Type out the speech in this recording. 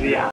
Gracias.